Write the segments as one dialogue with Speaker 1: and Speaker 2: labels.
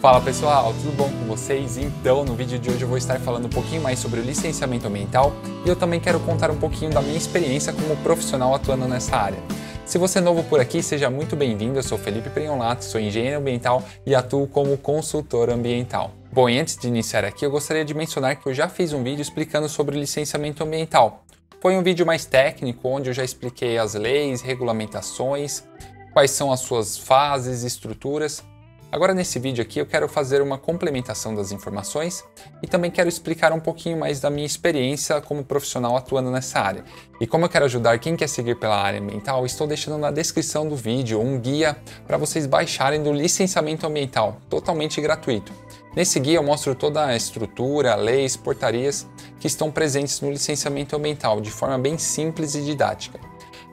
Speaker 1: Fala pessoal, tudo bom com vocês? Então, no vídeo de hoje eu vou estar falando um pouquinho mais sobre o licenciamento ambiental e eu também quero contar um pouquinho da minha experiência como profissional atuando nessa área. Se você é novo por aqui, seja muito bem-vindo. Eu sou Felipe Priolato, sou engenheiro ambiental e atuo como consultor ambiental. Bom, e antes de iniciar aqui, eu gostaria de mencionar que eu já fiz um vídeo explicando sobre licenciamento ambiental. Foi um vídeo mais técnico, onde eu já expliquei as leis, regulamentações, quais são as suas fases, estruturas. Agora nesse vídeo aqui eu quero fazer uma complementação das informações e também quero explicar um pouquinho mais da minha experiência como profissional atuando nessa área. E como eu quero ajudar quem quer seguir pela área ambiental, estou deixando na descrição do vídeo um guia para vocês baixarem do licenciamento ambiental, totalmente gratuito. Nesse guia eu mostro toda a estrutura, leis, portarias que estão presentes no licenciamento ambiental de forma bem simples e didática.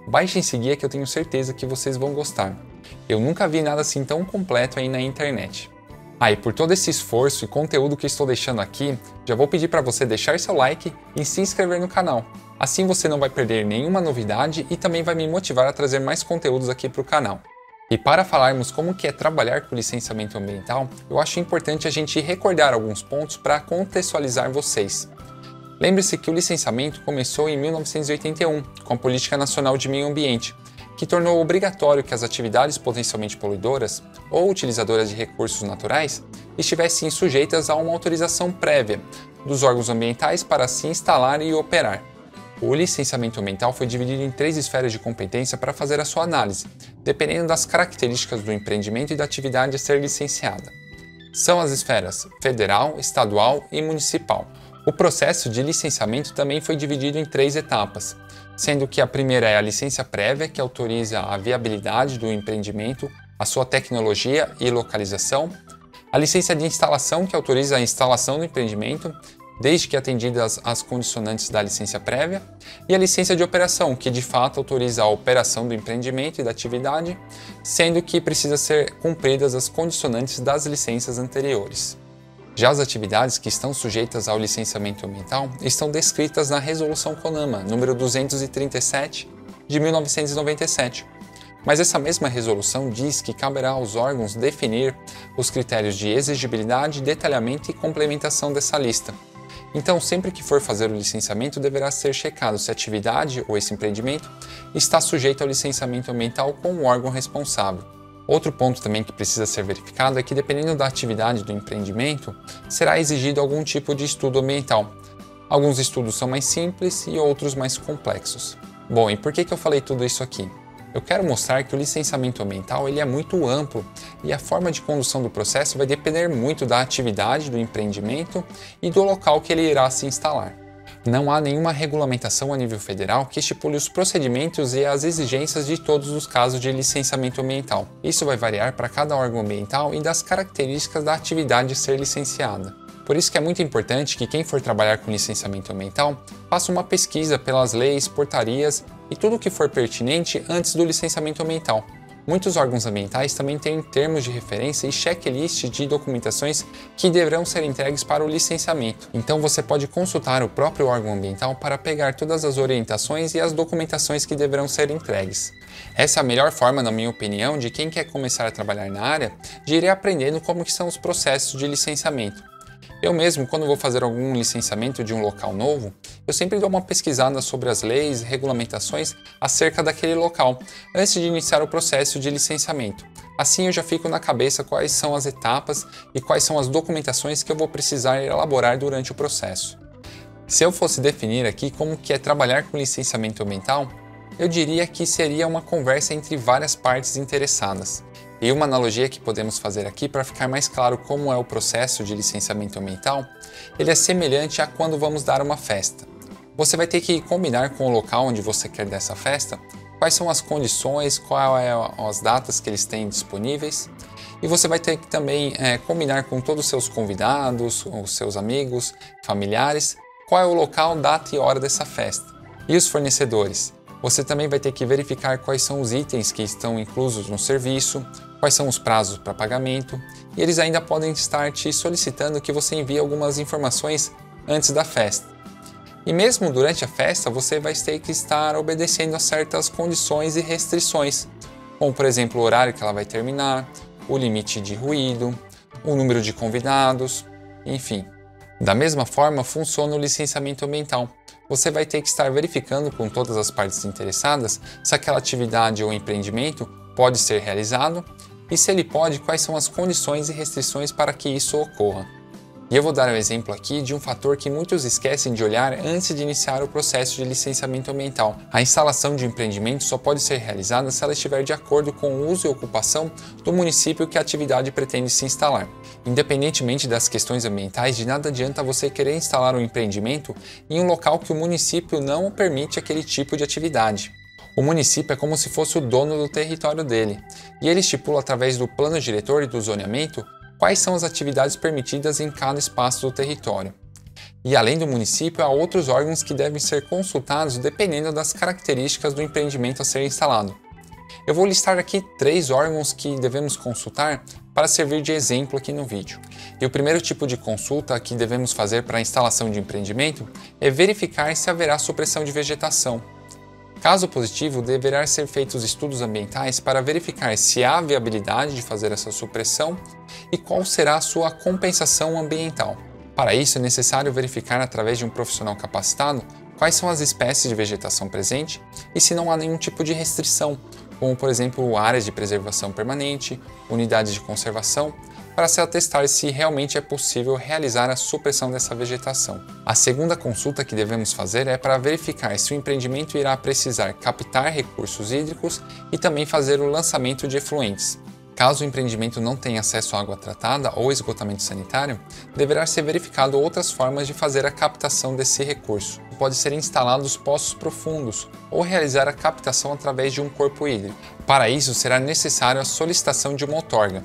Speaker 1: Baixe esse guia que eu tenho certeza que vocês vão gostar. Eu nunca vi nada assim tão completo aí na internet. Ah, e por todo esse esforço e conteúdo que estou deixando aqui, já vou pedir para você deixar seu like e se inscrever no canal. Assim você não vai perder nenhuma novidade e também vai me motivar a trazer mais conteúdos aqui para o canal. E para falarmos como que é trabalhar com licenciamento ambiental, eu acho importante a gente recordar alguns pontos para contextualizar vocês. Lembre-se que o licenciamento começou em 1981, com a Política Nacional de Meio Ambiente, que tornou obrigatório que as atividades potencialmente poluidoras ou utilizadoras de recursos naturais estivessem sujeitas a uma autorização prévia dos órgãos ambientais para se instalar e operar. O licenciamento ambiental foi dividido em três esferas de competência para fazer a sua análise, dependendo das características do empreendimento e da atividade a ser licenciada. São as esferas federal, estadual e municipal. O processo de licenciamento também foi dividido em três etapas, sendo que a primeira é a licença prévia, que autoriza a viabilidade do empreendimento, a sua tecnologia e localização, a licença de instalação, que autoriza a instalação do empreendimento, desde que atendidas as condicionantes da licença prévia, e a licença de operação, que de fato autoriza a operação do empreendimento e da atividade, sendo que precisa ser cumpridas as condicionantes das licenças anteriores. Já as atividades que estão sujeitas ao licenciamento ambiental estão descritas na Resolução CONAMA número 237 de 1997. Mas essa mesma resolução diz que caberá aos órgãos definir os critérios de exigibilidade, detalhamento e complementação dessa lista. Então, sempre que for fazer o licenciamento, deverá ser checado se a atividade ou esse empreendimento está sujeito ao licenciamento ambiental com o órgão responsável. Outro ponto também que precisa ser verificado é que, dependendo da atividade do empreendimento, será exigido algum tipo de estudo ambiental. Alguns estudos são mais simples e outros mais complexos. Bom, e por que, que eu falei tudo isso aqui? Eu quero mostrar que o licenciamento ambiental ele é muito amplo e a forma de condução do processo vai depender muito da atividade do empreendimento e do local que ele irá se instalar não há nenhuma regulamentação a nível federal que estipule os procedimentos e as exigências de todos os casos de licenciamento ambiental. Isso vai variar para cada órgão ambiental e das características da atividade ser licenciada. Por isso que é muito importante que quem for trabalhar com licenciamento ambiental faça uma pesquisa pelas leis, portarias e tudo o que for pertinente antes do licenciamento ambiental, Muitos órgãos ambientais também têm termos de referência e checklist de documentações que deverão ser entregues para o licenciamento. Então você pode consultar o próprio órgão ambiental para pegar todas as orientações e as documentações que deverão ser entregues. Essa é a melhor forma, na minha opinião, de quem quer começar a trabalhar na área, de ir aprendendo como que são os processos de licenciamento. Eu mesmo, quando vou fazer algum licenciamento de um local novo, eu sempre dou uma pesquisada sobre as leis e regulamentações acerca daquele local, antes de iniciar o processo de licenciamento. Assim eu já fico na cabeça quais são as etapas e quais são as documentações que eu vou precisar elaborar durante o processo. Se eu fosse definir aqui como que é trabalhar com licenciamento ambiental, eu diria que seria uma conversa entre várias partes interessadas. E uma analogia que podemos fazer aqui para ficar mais claro como é o processo de licenciamento ambiental, ele é semelhante a quando vamos dar uma festa. Você vai ter que combinar com o local onde você quer dar essa festa, quais são as condições, quais são as datas que eles têm disponíveis, e você vai ter que também é, combinar com todos os seus convidados, os seus amigos, familiares, qual é o local, data e hora dessa festa. E os fornecedores? Você também vai ter que verificar quais são os itens que estão inclusos no serviço, quais são os prazos para pagamento, e eles ainda podem estar te solicitando que você envie algumas informações antes da festa. E mesmo durante a festa, você vai ter que estar obedecendo a certas condições e restrições, como por exemplo o horário que ela vai terminar, o limite de ruído, o número de convidados, enfim. Da mesma forma funciona o licenciamento ambiental. Você vai ter que estar verificando com todas as partes interessadas se aquela atividade ou empreendimento pode ser realizado e se ele pode, quais são as condições e restrições para que isso ocorra. E eu vou dar um exemplo aqui de um fator que muitos esquecem de olhar antes de iniciar o processo de licenciamento ambiental. A instalação de um empreendimento só pode ser realizada se ela estiver de acordo com o uso e ocupação do município que a atividade pretende se instalar. Independentemente das questões ambientais, de nada adianta você querer instalar um empreendimento em um local que o município não permite aquele tipo de atividade. O município é como se fosse o dono do território dele, e ele estipula através do plano diretor e do zoneamento quais são as atividades permitidas em cada espaço do território. E além do município, há outros órgãos que devem ser consultados dependendo das características do empreendimento a ser instalado. Eu vou listar aqui três órgãos que devemos consultar para servir de exemplo aqui no vídeo. E o primeiro tipo de consulta que devemos fazer para a instalação de empreendimento é verificar se haverá supressão de vegetação, Caso positivo, deverá ser feitos estudos ambientais para verificar se há viabilidade de fazer essa supressão e qual será a sua compensação ambiental. Para isso, é necessário verificar através de um profissional capacitado quais são as espécies de vegetação presente e se não há nenhum tipo de restrição, como por exemplo áreas de preservação permanente, unidades de conservação para se atestar se realmente é possível realizar a supressão dessa vegetação. A segunda consulta que devemos fazer é para verificar se o empreendimento irá precisar captar recursos hídricos e também fazer o lançamento de efluentes. Caso o empreendimento não tenha acesso à água tratada ou esgotamento sanitário, deverá ser verificado outras formas de fazer a captação desse recurso. Pode ser instalados poços profundos ou realizar a captação através de um corpo hídrico. Para isso, será necessário a solicitação de uma outorga.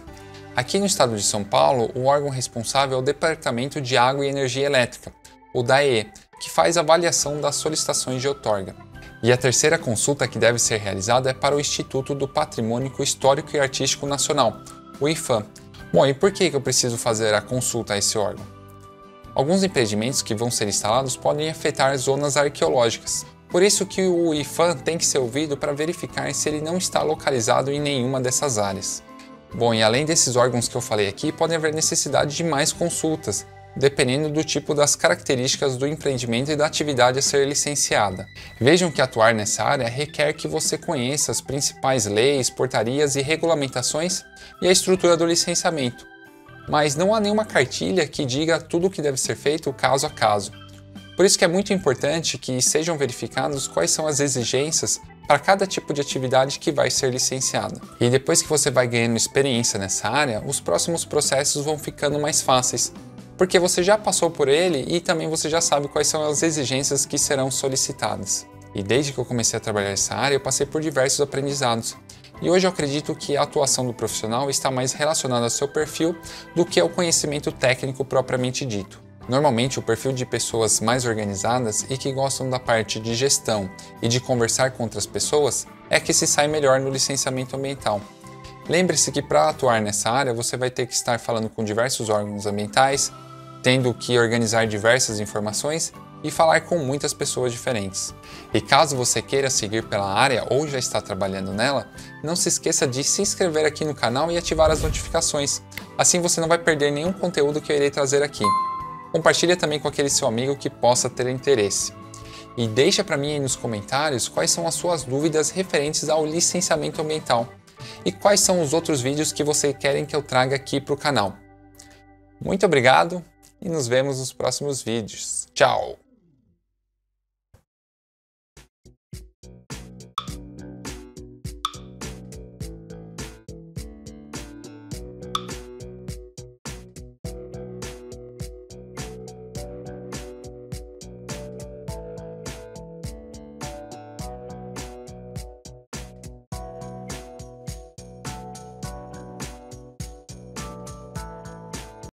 Speaker 1: Aqui no estado de São Paulo, o órgão responsável é o Departamento de Água e Energia Elétrica, o DAE, que faz avaliação das solicitações de outorga. E a terceira consulta que deve ser realizada é para o Instituto do Patrimônio Histórico e Artístico Nacional, o IFAM. Bom, e por que eu preciso fazer a consulta a esse órgão? Alguns empreendimentos que vão ser instalados podem afetar zonas arqueológicas. Por isso que o IFAM tem que ser ouvido para verificar se ele não está localizado em nenhuma dessas áreas. Bom, e além desses órgãos que eu falei aqui, podem haver necessidade de mais consultas, dependendo do tipo das características do empreendimento e da atividade a ser licenciada. Vejam que atuar nessa área requer que você conheça as principais leis, portarias e regulamentações e a estrutura do licenciamento. Mas não há nenhuma cartilha que diga tudo o que deve ser feito caso a caso. Por isso que é muito importante que sejam verificados quais são as exigências para cada tipo de atividade que vai ser licenciada. E depois que você vai ganhando experiência nessa área, os próximos processos vão ficando mais fáceis, porque você já passou por ele e também você já sabe quais são as exigências que serão solicitadas. E desde que eu comecei a trabalhar nessa área, eu passei por diversos aprendizados. E hoje eu acredito que a atuação do profissional está mais relacionada ao seu perfil do que ao conhecimento técnico propriamente dito. Normalmente, o perfil de pessoas mais organizadas e que gostam da parte de gestão e de conversar com outras pessoas é que se sai melhor no licenciamento ambiental. Lembre-se que para atuar nessa área você vai ter que estar falando com diversos órgãos ambientais, tendo que organizar diversas informações e falar com muitas pessoas diferentes. E caso você queira seguir pela área ou já está trabalhando nela, não se esqueça de se inscrever aqui no canal e ativar as notificações. Assim você não vai perder nenhum conteúdo que eu irei trazer aqui. Compartilha também com aquele seu amigo que possa ter interesse. E deixa para mim aí nos comentários quais são as suas dúvidas referentes ao licenciamento ambiental e quais são os outros vídeos que você querem que eu traga aqui para o canal. Muito obrigado e nos vemos nos próximos vídeos. Tchau!